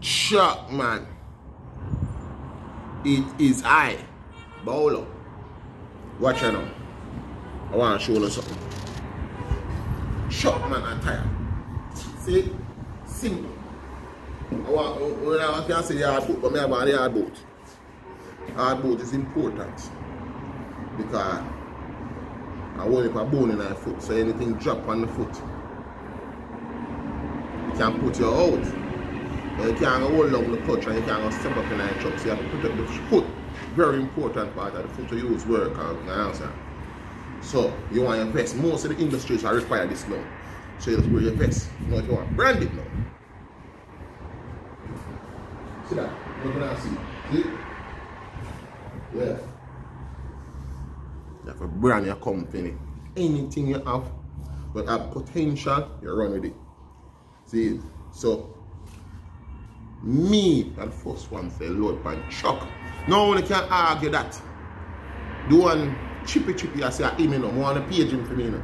Chuck, man. It is I, Bolo. Watch out now. I want to show you something. Chuck, man, I'm tired. See? Simple. I want, when I can say yard boat, but I want the yard boat. Hard boat is important because I want if a bone in my foot, so anything drop on the foot, you can put you out. And you can't go hold on the clutch and you can't step up in the truck. So you have to protect the foot. Very important part of the foot to use work. Um, you understand? So you want your vest. Most of the industries are require this now. So you just wear your vest. You know if you want brand it now. See that? At that see. See? Yeah. You have a brand your company. Anything you have but have potential, you run with it. See? So me that first one say Load pan chuck. No one can argue that. The one chippy chippy I say I him you know, I want to page him for me you know.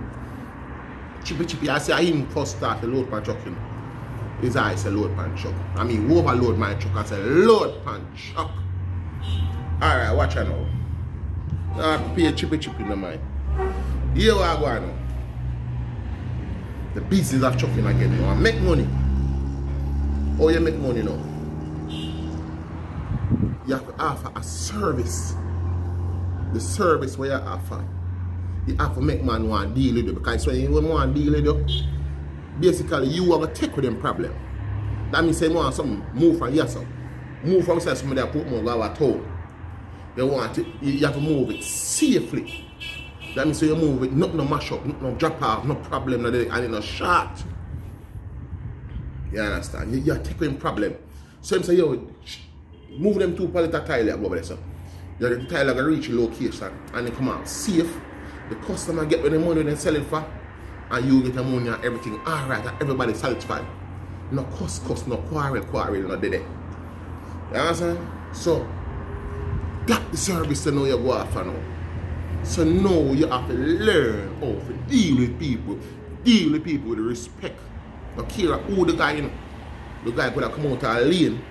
Chippy chippy I say him first start the Load pan chuck you know. His say load pan chuck. I mean overload my truck and say Load pan chuck. Alright, watch out now. Ah, now pay chippy chippy no mind. Here we are going now. The business of chucking again. Want to make money. How you make money now? You have to offer a service. The service where you offer. You have to make man want to deal with you. Because when you want to deal with you, basically you are going to take with them problem. That means you want something move from so. Move from say somebody put more go at home. They want you have to move it safely. That means you move it, not no mash up, not no drop off, no problem, no, and in a shot. You understand? You, you're taking problem. So I'm saying, yo, move them two pallet of tile over there. You the tile to reach location and they come out safe. The customer get the money they sell it for and you get the money and everything. Alright, everybody satisfied. No cost, cost, no quarrel, quarrel, no did it. You understand? So, that the service to know you go after now. So now you have to learn how to deal with people. Deal with people with respect. Not care who the guy, you know. The guy could have come out of a lane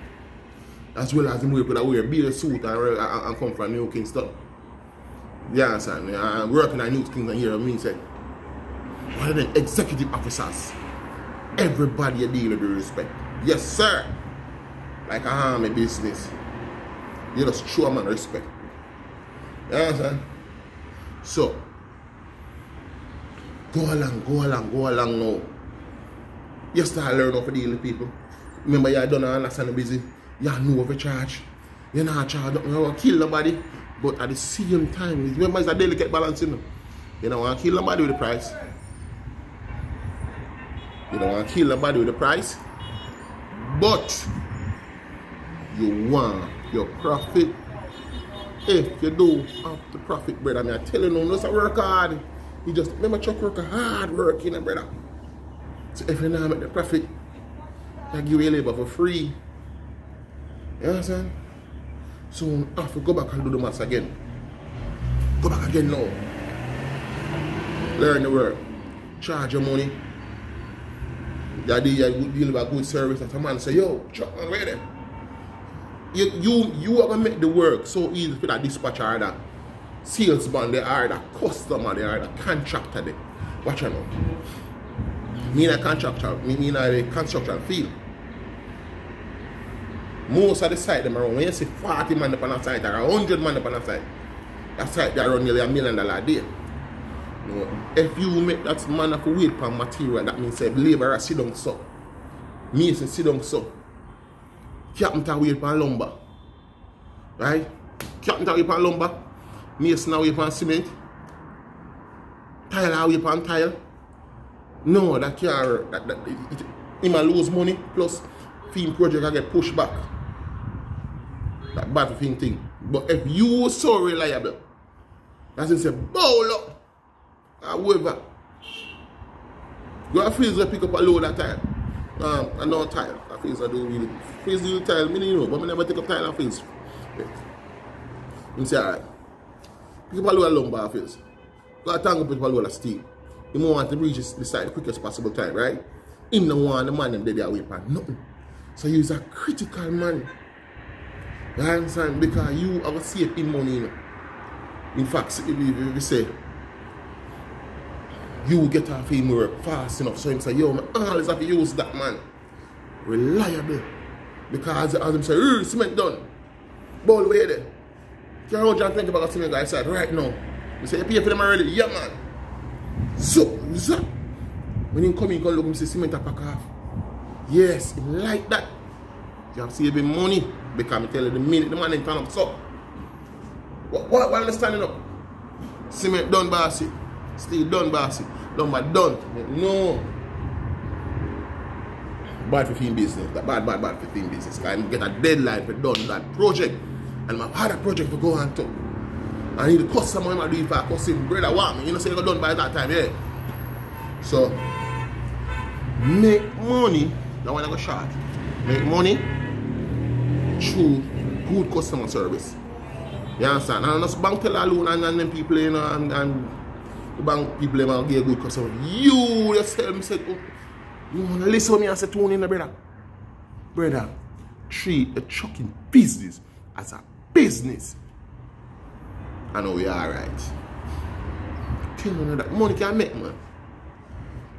as well as him could have wear a beer suit and, uh, and, and come from New Kingston. You understand? I'm working at New Kingston here, I mean, say, one of the executive officers, everybody you deal with respect. Yes, sir. Like I harm a business. You just show man respect. You understand? So, go along, go along, go along now. You start learn how to deal people. Remember, you don't understand the busy. You know overcharge. You're not charge you don't kill nobody. But at the same time, remember it's a delicate balance, you know. You don't want to kill nobody with the price. You don't want to kill nobody with the price. But you want your profit. If you do have the profit, brother, I'm telling you, no, just work hard. You just remember Chuck work hard working, you know, brother. So if you not make the profit, I give you labor for free. You understand? So I have to go back and do the maths again. Go back again now. Learn the work. Charge your money. You deal, deal with a good service. And man say, yo, Chuck, where there? you you you are gonna make the work so easy for that dispatcher or that salesman they are that customer they are that contractor they watch out now. In a contractor, in a construction field. Most of the site them around when you see 40 man up on a site or 100 man up on a site, that site they run nearly a million dollar a day. Know, if you make that man of wait for material, that means say labor sit down so. Me say sit down so. Carpenter wait for lumber. Right? Carpenter wait for lumber. Mason wait for cement. Tile wait for tile. No, that can't that, that, it, it, might lose money plus film project can get pushed back. That bad thing thing. But if you so reliable, as in say bowl up. However, go and freeze pick up a load of tile. Um, and no tile. I I do really freeze do tile, me you know, but I never take up tile and freeze. You say alright. Pick up a load of lumber and freeze. Go and tangle up a load of steel. You want to reach the side the quickest possible time, right? Him no want the man them there wait for nothing. So you's a critical man. You understand? Because you are save him money. You know? In fact, we, we say you will get off him work fast enough. So him say, yo, man, always have to use that man. Reliable. Because as him say, cement done. Ball way there. You know, John think about cement guy said, right now. We say, you pay for them already? Yeah, man. So. When he come in, come look, him say, cement a pack. Yes, like that. You have saving money. Because I tell you, the minute the man ain't turn up, so. What, what, what standing up? Cement done, bossy. Still done, bossy. But done. No. Bad for team business. That bad, bad, bad for team business. I get a deadline for done that project. And my a project to go on to. Need to customer him I do if I cost him brother want me. You know, say you got done by that time, yeah. So make money. That one I go short. Make money through good customer service. You understand? And just bank tell alone and, and people, you know, and, and the bank people them will get good customer. You yourself say, oh, you want to listen to me and say, Tony, no, brother. Brother, treat the trucking business as a business. I know we are alright. Tell you that money can make, man.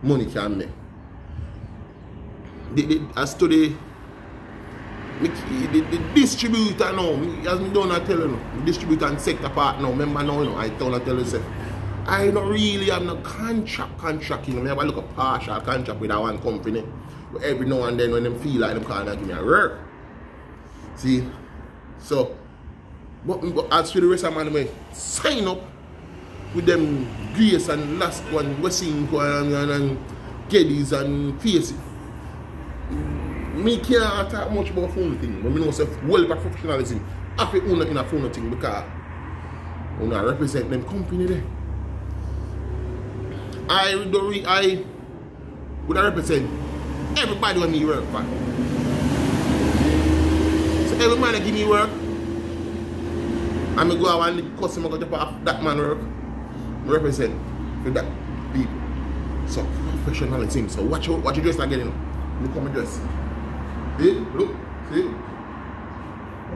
Money can make. The, the, I study the, the, the distributor now, as me don't tell you, the distributor and sector part now, remember now, you know, I told I tell you, say, I don't really have no contract contract, you know, I look a partial contract with that one company. But every now and then when them feel like them can't give me a work. See? So, but, but as for the rest of my way, sign up with them Grace and last one, Wisynco and, and, and Geddes and Facey me can't talk much about phone thing, but I know say well professionalism. I feel own in a phone thing because I represent them company there. I do re, I would I represent everybody when me work. So every man that give me work, I'm go out and the customer go off that man work. I represent for that people. So professionalism. So watch what you dress like getting. Look how my dress. See? Look. See?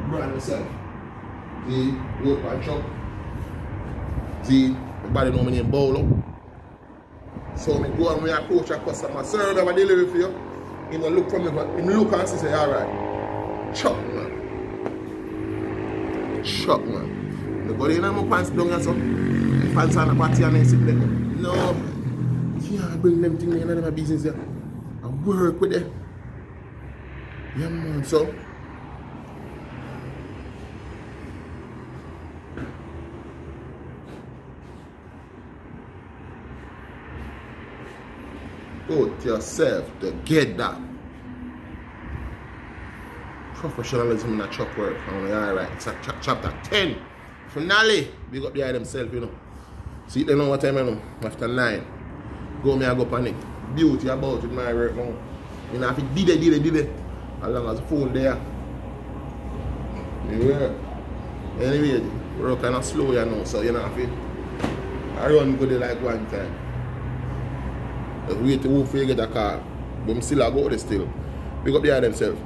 Brand myself. See? Road pan shop. See? Everybody know my name Bolo. So me go and we approach a customer, them a delivery for you. He gonna look for me, but him look and say, alright. Chop Chop man. Me go in my pants down and so. Pants on the party and I sit there. No. You can't bring them things in my business there. I work with them. Yeah, man. So, put yourself together. Professionalism in a truck work. Alright, it's a chapter 10. Finale. Big up the eye themselves, you know. See, they know what time I know. After 9. Go me, I go panic. Beauty about it, my work now. You know, if it did it, did it, did it as long as the phone there. Yeah. Anyway, we're kind of slow you know, so you know, if I run good like one time. Just wait to who for you get a car. But I'm still a go there still. Pick up the eye themselves.